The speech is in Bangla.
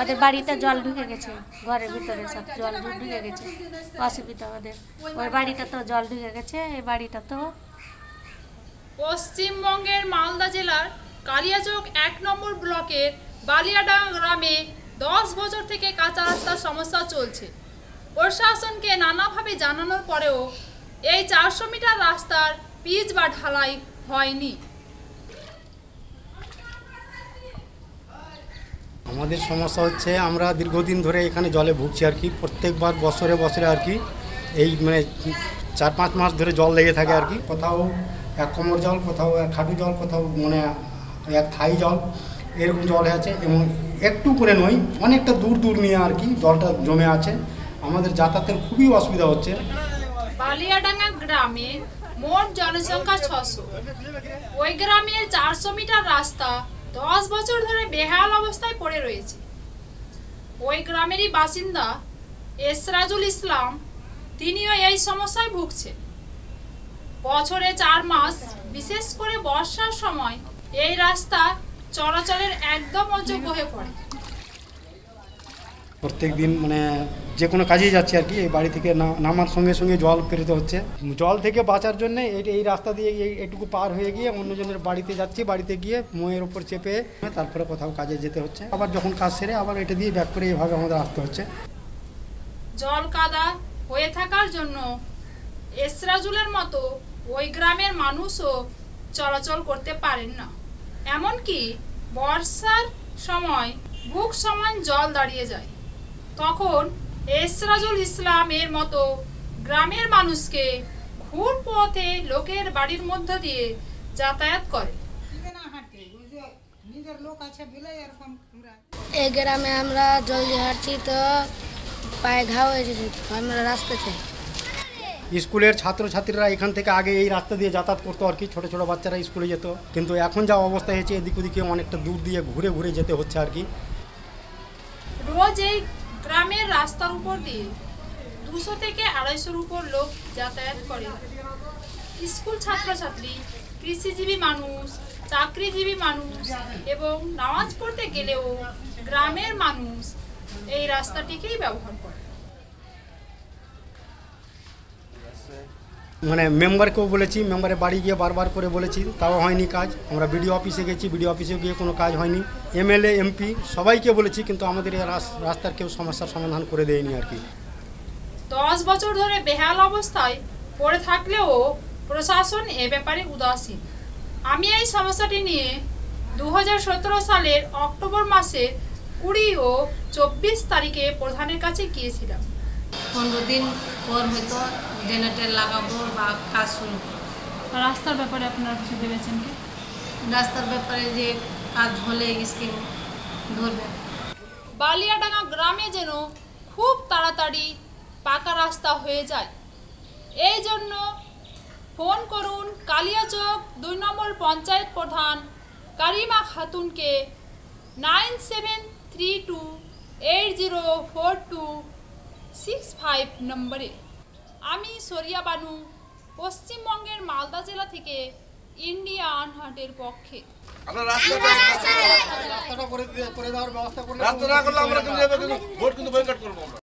ওদের বাড়িতে জল ঢুকে গেছে। ঘরের ভিতরে সব জল ঢুকে গেছে। অসুবিধা ওদের। ওই বাড়িটা তো জল ঢুকে গেছে। এই বাড়িটা তো পশ্চিমবঙ্গের মালদা জেলার কালিয়াচক এক নম্বর ব্লকের বালিয়াডাঙ্গা গ্রামে দশ বছর থেকে কাঁচা রাস্তার সমস্যা চলছে। প্রশাসনকে নানাভাবে জানানোর পরেও এই চারশো মিটার রাস্তার পিচ বা ঢালাই হয়নি। আমাদের সমস্যা হচ্ছে আমরা দীর্ঘদিন ধরে এখানে জলে ভুগছি আর কি। প্রত্যেকবার বছরে বছরে আর কি এই মানে চার পাঁচ মাস ধরে জল লেগে থাকে আর কি। কোথাও এক কোমর জল কোথাও এক খাটু জল কোথাও মানে এক থাই জল এরকম জল আছে এবং একটু করে নয় অনেকটা দূর দূর নিয়ে আর কি জলটা জমে আছে। আমাদের যাতায়াতের খুবই অসুবিধা হচ্ছে। বালিয়াডাঙ্গা গ্রামে মোট জনসংখ্যা ছশো। ওই গ্রামের চারশো মিটার রাস্তা দশ বছর ধরে বেহাল অবস্থায় পড়ে রয়েছে। ওই গ্রামেরই বাসিন্দা এসরাজুল ইসলাম, তিনিও এই সমস্যায় ভুগছেন। বছরে চার মাস, বিশেষ করে বর্ষার সময় এই রাস্তা চলাচলের একদম অযোগ্য হয়ে পড়ে। প্রত্যেক দিন মানে যে কোনো কাজেই যাচ্ছে আর কি, এই বাড়ি থেকে নামার সঙ্গে সঙ্গে জল পেরোতে হচ্ছে। জল থেকে বাঁচার জন্য এই রাস্তা দিয়ে এটুকু পার হয়ে গিয়ে অন্যজনের বাড়িতে যাচ্ছি, বাড়িতে গিয়ে মোয়ের ওপর চেপে তারপরে কোথাও কাজে যেতে হচ্ছে। আবার যখন কাজ সেরে আবার এটা দিয়ে ব্যাক করে এইভাবে আমাদের আসতে হচ্ছে। জল কাদা হয়ে থাকার জন্য এসরাজুলের মতো ওই গ্রামের মানুষও চলাচল করতে পারেন না। এমনকি বর্ষার সময় বুক সমান জল দাঁড়িয়ে যায়। তখন এসরাজুল ইসলাম এর মতো গ্রামের মানুষকে ঘুর পথে লোকের বাড়ির মধ্য দিয়ে যাতায়াত করে। এই গ্রামে আমরা জলদি হাঁটছি তো পায়ে ঘা হয়ে যেছে আমরা রাস্তা চাই স্কুলের ছাত্রছাত্রীরা এখান থেকে আগে এই রাস্তা দিয়ে যাতায়াত করতো আর কি ছোটো ছোটো বাচ্চারা স্কুলে যেত। কিন্তু এখন যা অবস্থা হয়েছে এদিক ওদিকে অনেকটা দূর দিয়ে ঘুরে ঘুরে যেতে হচ্ছে আর কি। রোজ এই গ্রামের রাস্তার উপর দিয়ে দুশো থেকে আড়াইশোর উপর লোক যাতায়াত করে। স্কুল ছাত্রছাত্রী, কৃষিজীবী মানুষ, চাকরিজীবী মানুষ এবং নামাজ পড়তে গেলেও গ্রামের মানুষ এই রাস্তাটিকেই ব্যবহার করে। মানে মেম্বারকেও বলেছি, মেম্বারের বাড়ি গিয়ে বারবার করে বলেছি, তাও হয়নি কাজ। আমরা বিডিও অফিসে গেছি, বিডিও অফিসে গিয়ে কোনো কাজ হয়নি। এমএলএ, এমপি সবাইকে বলেছি, কিন্তু আমাদের রাস্তার কেউ সমস্যার সমাধান করে দেয়নি আর কি। দশ বছর ধরে বেহাল অবস্থায় পড়ে থাকলেও প্রশাসন এ ব্যাপারে উদাসীন। আমি এই সমস্যাটি নিয়ে দু হাজার সতেরো সালের অক্টোবর মাসে কুড়ি ও চব্বিশ তারিখে প্রধানের কাছে গিয়েছিলাম। পনেরো দিন পর হয়তো জেনারেটর লাগাবো বা কাজ শুরু করব। রাস্তার ব্যাপারে আপনারা কিছু ভেবেছেন কি? রাস্তার ব্যাপারে যে কাজ হলে স্কিম ধরবে। বালিয়াডাঙ্গা গ্রামে যেন খুব তাড়াতাড়ি পাকা রাস্তা হয়ে যায়। এই জন্য ফোন করুন কালিয়াচক দুই নম্বর পঞ্চায়েত প্রধান Karima খাতুনকে nine seven three two eight zero four two six five নম্বরে আমি সরিয়া বানু পশ্চিমবঙ্গের মালদা জেলা থেকে ইন্ডিয়ান হাটের পক্ষে। রাস্তাটা করে দেওয়ার ব্যবস্থা করলে রাস্তা না করলে আমরা কিন্তু ভোট কিন্তু বয়কট করব আমরা।